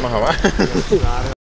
más abajo.